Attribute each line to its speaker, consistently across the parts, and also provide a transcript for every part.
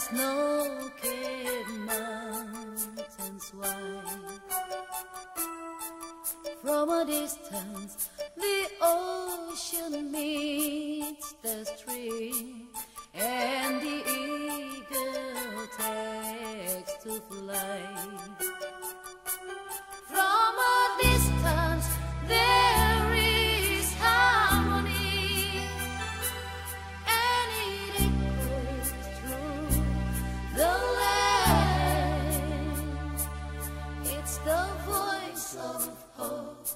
Speaker 1: snow capped mountains wide. From a distance, the ocean meets the stream, and the eagle takes to flight. The voice of hope.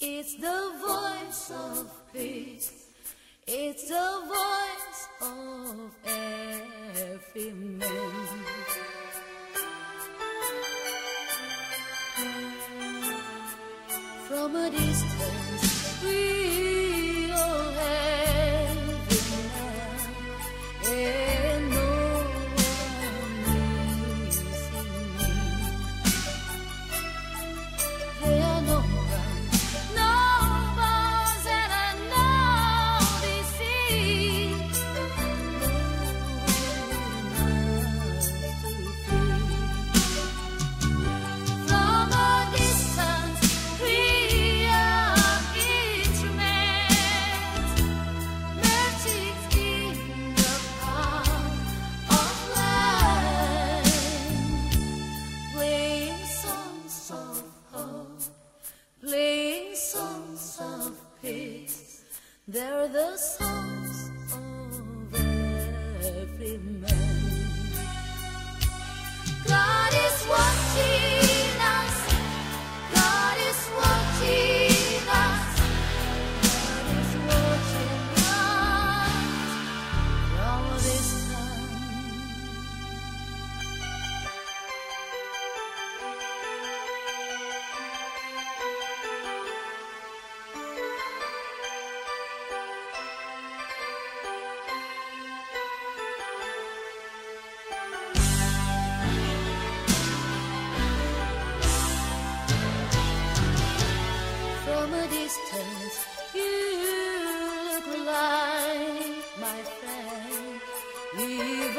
Speaker 1: It's the voice of peace. It's the voice of every man. From a distance, we They're the songs of every man.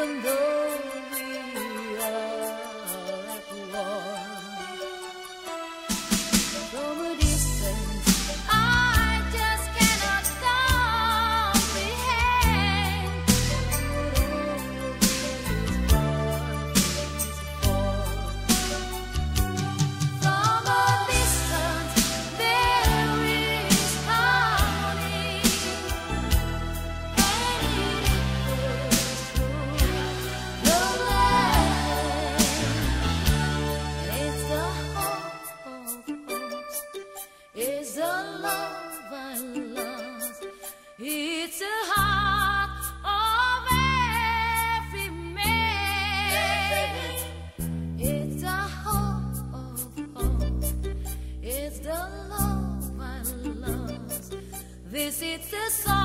Speaker 1: cuando Is a the song?